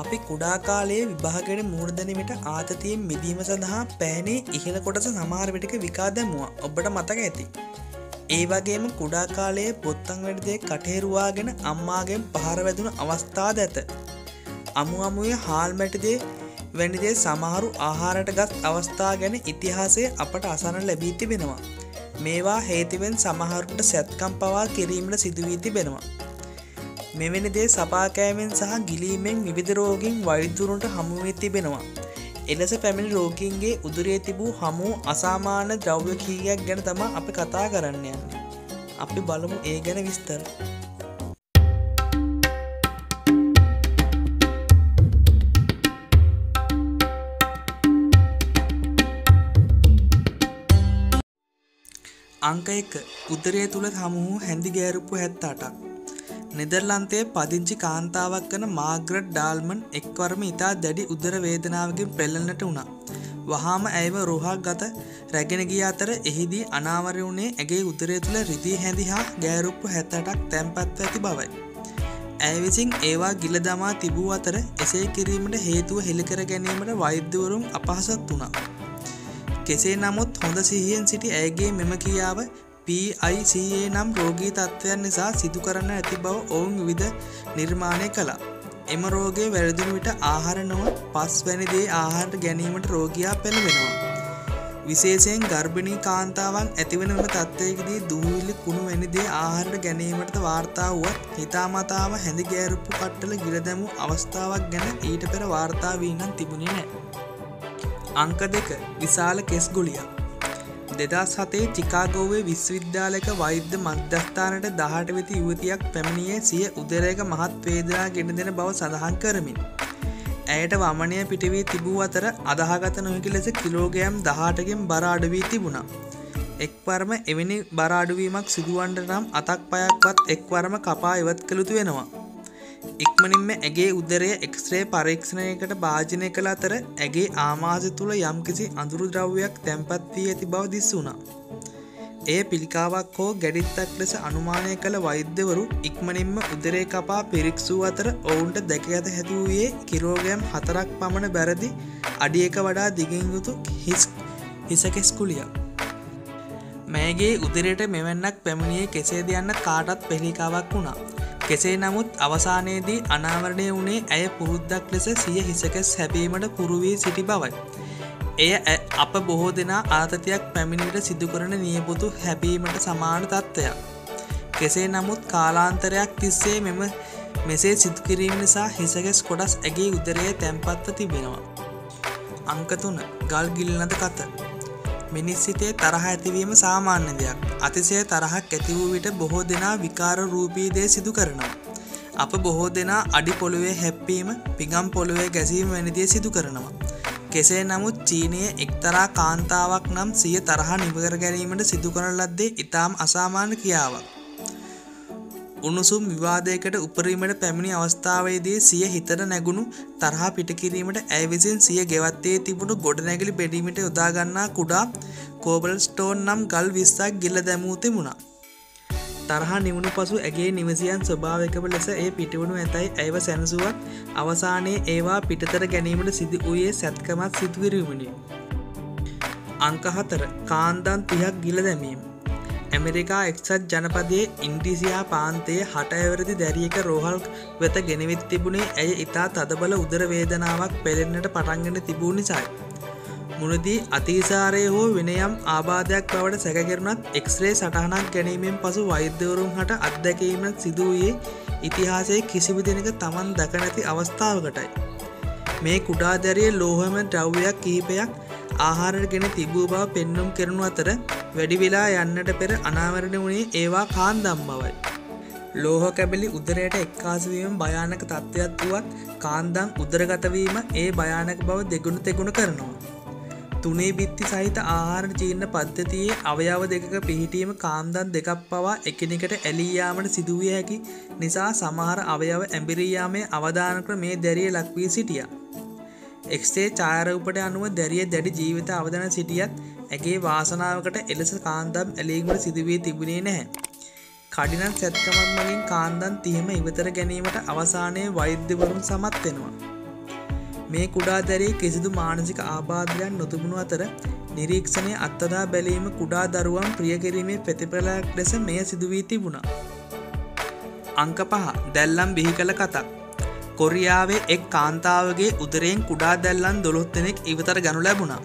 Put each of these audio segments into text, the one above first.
අපි කුඩා කාලයේ විභාගයට මුහුණදනීමට ආතතියෙන් මිදීම සඳහා පෑනේ ඉහළ කොටස සමාරවිටික විකා දැමුවා ඔබට මතක ඇති. ඒ වගේම කුඩා කාලයේ පොත්තං වැඩදේ කටේරුවාගෙන අම්මාගෙන් පහර වැදුන අවස්ථාද ඇත. අමු අමුවේ හාල්මැටිදේ වැනිදේ සමහරු ආහාරට ගත් අවස්ථා ගැන ඉතිහාසය අපට අසන ලැබී තිබෙනවා. මේවා හේතිවෙන් සමහරුට සැත්කම් පවා කිරීමට සිදුවී තිබෙනවා. මෙවැනි දේ සපාකෑමෙන් සහ ගිලීමෙන් විවිධරෝගින් වෛද්‍යරුන්ට හමුවේ තිබෙනවා. එලෙස පැමිණි රෝගීන්ගේ උදුරේ තිබූ හමු අසාමාන ද්‍රව්‍ය කීයක් ගැන තම අපි කතා කරන්න යන්න. අපි බලමු ඒ ගැන විස්තර. අංක එක උදරය තුළ හමුහු හැඳි ගෑරුප්පු හැත්තාටක් නෙදර්ලන්තයේ පදිංචි කාන්තාවක් වන මාග්‍රට් ඩාල්මන් එක්වරම ඉතා දැඩි උදර වේදනාවකින් පෙල්ලන්නට වුණා. වහාම ඇයව රෝහක් ගත රැගෙන ගිය අතර එහිදී අනාවරය වුණේ ඇගේ උදරය තුළ රිදී හැඳි හා ගෑරුප්පු හැත්තටක් තැන්පත්ව ඇති බවයි. ඇය විසින් ඒවා ගිල දමා තිබූ අතර එසේ කිරීමට හේතුව හෙළිකර ගැනීමට වෛද්‍යවරුම් අපහසත් වුණා. කෙසේ නමුත් හොඳ සිහියෙන් සිටි ඇයගේ මෙම කියාව PICA නම් රෝගී තත්ත්වයන් නිසා සිදු කරන්න ඇති බව ඔවුන් විවිධ නිර්මාණය කළා. එම රෝගේ වැරදින විට ආහාර නොව පස් වැනිදේ ආහාරට ගැනීමට රෝගයා පෙළවෙනවා. විශේෂයෙන් ගර්භිණී කාන්තාවන් ඇතිවනම තත්ත්වයකදී දුහවිලි කුණු වැනිදේ ආහාරට ගැනීමට වාර්තා වුවත් හිතාමතාව හැඳි ගෑරුප්පු කට්ටල ගිල දැමූ අවස්ථාවක් ගැන ඊට පෙර වාර්තා වීනම් තිබුණේ නෑ. අංක දෙක විශාල කෙස් ගුලියක් දෙදස් හතේ චිකාගෝවේ විශ්වවිද්‍යාලක වෛද්‍ය මධ්‍යස්ථානට දහට වෙති යුවතියක් පැමිණියේ සිය උදරයක මහත් වේදනා ගෙන දෙන බව සඳහන් කරමින්. ඇයට වමනය පිටවී තිබූ අතර අදහගත නොහැකි ලෙස කිලෝගයම් දහටකින් බරාඩවී තිබුණා. එක්වරම එවැනි බරාඩුවීමක් සිදුවන්ට නම් අතක් පයක්වත් එක්වරම කපා ඉවත් කළුතු වෙනවා. ඉක්මනින්ම ඇගේ උදරය එක්ස්රේ පරීක්ෂණයකට භාජනය කළ අතර ඇගේ ආමාස තුළ යම්කිසි අඳුරු ද්‍රව්‍යයක් තැන්පත් වී ඇති බව දිස් වුණා. එය පිළිකාවක් හෝ ගැඩිත්තක් ලෙස අනුමානය කළ වෛද්‍යවරු ඉක්මනින්ම උදරේ කපා පිරික්සූ අතර ඔවුන්ට දැකඇත හැතුවයේ කිරෝගයම් හතරක් පමණ බැරදි අඩියක වඩා දිගින් යුතු හිස් හිසකෙස්කුලිය. මෑගේ උදරයට මෙවැන්නක් පැමිණියේ කෙසේද යන්න කාටත් පෙළිකාවක් වුණා. කෙසේ නමුත් අවසානයේදී අනාවරණය වුණේ ඇය පුරුද්දක් ලෙස සිය හිසකැස් හැබීමට පුරුවී සිටි බවයි. එය අප බොහෝ දෙනා ආතතියක් පැමිණිට සිදුකරන නියපොතු හැබීමට සමාන තත්ත්වයක්. කෙසේ නමුත් කාලාන්තරයක් තිස්සේ මෙම මෙසේ සිදුකිරීම නිසා හිසකැස් කොඩස් ඇගේ උදරයේ තැන්පත්ව තිබෙනවා. අංකතුන ගල් ගිල්නද කත මිනිස් සිතේ තරහ ඇතිවීම සාමාන්‍ය දෙයක්. අතිසය තරහක් ඇති වූ විට බොහෝ දෙනා විකාර රූපී දේ සිදු කරනවා. අප බොහෝ දෙනා අඩි පොළුවේ හැප්පීම පිගම් පොළුවේ ගැසීම වැනිදිය සිදු කරනවා. කෙසේ නමුත් චීනය එක්තරා කාන්තාවක් නම් සිය තරහ නිවකර ගැනීමට සිදු කරන ලද්දේ ඉතාම් අසාමාන කියාවක්. උණුසුම් විවාදයකට උපරීමට පැමිණි අවස්ථාවේදී සිය හිතට නැගුණු තරහා පිටකිරීමට ඇය විසින් සිය ගෙවත්තේ තිබුණු ගොඩනැගලි බෙඩීමට යොදාගන්නා කුඩා කෝබල් ස්ටෝන් නම් ගල් විස්සක් ගිල්ල දැමූ තිබුණා. තරහා නිවුණු පසු ඇගේ නිවසියන් ස්වභාවකව ලෙස ඒ පිටවුණු ඇතැයි ඇව සැනසුවත් අවසානයේ ඒවා පිටතර ගැනීමට සිදු වූයේ සැත්කමත් සිදුවරීමනි. අංකහතර කාන්දන් තිහක් ගිල දැමීම ඇමරිකා එක්සත් ජනපදයේ ඉන්ඩිසියා පාන්තයේ හටඇවරදි දැරියක රෝහල් වෙත ගෙනවිත් තිබුණේ ඇය ඉතා තදබල උදර වේදනාවක් පෙළෙන්නට පටන්ගෙන තිබූ නිසායි. මුණදී අතිසාරය හෝ වෙනයම් ආබාධයක් බවට සැකකරුණත් එක්ස්රේ සටහනක් ගැනීමෙන් පසු වෛද්‍යවරුම් හට අත්දැකීමක් සිදුවයේ ඉතිහාසයේ කිසිබි දෙනක තමන් දකනැති අවස්ථාවකටයි. මේ කුඩා දැරිය ලෝහම ද්‍රව්‍යයක් කීපයක් ආහාරට ගෙන තිබූ බව පෙන්නුම් කරනු අතර වැඩි වෙලා යන්නට පෙර අනාවරණ වුණේ ඒවා කාන්දම් බවයි. ලෝහ කැබලි උදරයට එක්කාසවීම භයානක තත්ත්වයක් වුවත් කාන්දම් උදරගතවීම ඒ භයානක බව දෙගුණු තෙගුණ කරනවා. තුනේ බිත්ති සහිත ආහාර චීර්ණ පද්ධතියේ අවයාව දෙකක පිහිටීම කාන්දන් දෙකක් පවා එකනෙකට ඇලීයාමට සිදුවිය හැකි නිසා සමහර අවයව ඇඹිරියාමේ අවධානකර මේ දැරිය ලක්වී සිටිය. එක්සේ චාරූපට අනුව දැරිය දැඩි ජීවිත අවධන සිටියත් ඇගේ වාසනාවකට එලෙස කාන්දම් ඇලීමට සිදුවී තිබුණේ නැහැ. කඩිනක් සැත්කමත් මගින් කාන්දන් තියම ඉවතර ගැනීමට අවසානය වෛද්‍යවරුන් සමත් වෙනවා. මේ කුඩා දැරේ කිසිදු මානසික ආබාධයක් නොතිබුණු අතර නිරීක්ෂණය අත්තදා බැලීම කුඩා දරුවන් ප්‍රියකිරීමේ ප්‍රතිපලයක් ලෙස මෙය සිදුවී තිබුණා. අංක පහ දැල්ලම් බිහි කළ කතක්. කොරියාවේ එක් කාන්තාවගේ උදරයෙන් කුඩා දැල්ලන් දොළොත් දෙනෙක් ඉවතර ගනු ලැබුණා.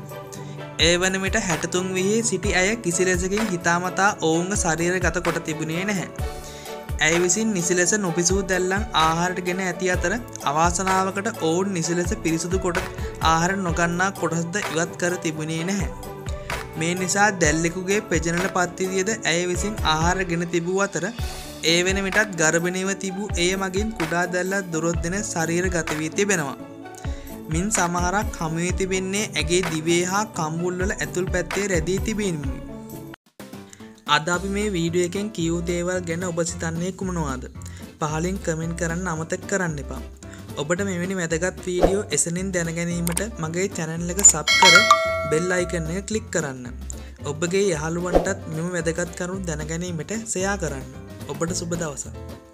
ඒ වනමිට හැටතුන් විහි සිටි ඇය කිසිලෙසකින් හිතාමතා ඔවුන්ග ශරීර ගත කොට තිබුණේ නැහැ. ඇය විසින් නිසිලෙස නොපිසූ දැල්ලන් ආහාරට ගෙන ඇති අතර අවාසනාවකට ඔවුන් නිසිලෙස පිරිසුදු කොට ආහාර නොගන්නා කොටස්ද ඉවත් කර තිබුණේ නැහැ. මේ නිසා දැල්ලෙකුගේ පෙජනල පත්තිදියද ඇය විසින් ආහාර ගෙන තිබූ අතර ඒ වෙන මිටත් ගර්භණයව තිබූ එය මගින් කුඩා දැල්ලත් දොරොත් දෙන ශරීර ගතවී තිබෙනවා. මින් සමහරක් හමුවේ තිබෙන්නේ ඇගේ දිවේ හා කම්බුල්වල ඇතුල් පැත්තේ රැදී තිබීමයි. අද අපි මේ වීඩියෝ එකෙන් කියව් දේවල් ගැන ඔබ සිතන්නේ කුමනවාද? පහලින් කමෙන්ට් කරන්න අමතක් කරන්න එපා. ඔබට මෙවැනි වැදගත් වීඩියෝ එසනින් දැනගැනීමට මගේ චැනල් එක සබ් කර බෙල් අයිකන්න එක කලික් කරන්න. ඔබගේ යහළුවන්ටත් මෙම වැදගත් කරුණු දැනගැනීමට සයා කරන්න. ඔබට සුබ දවසක්.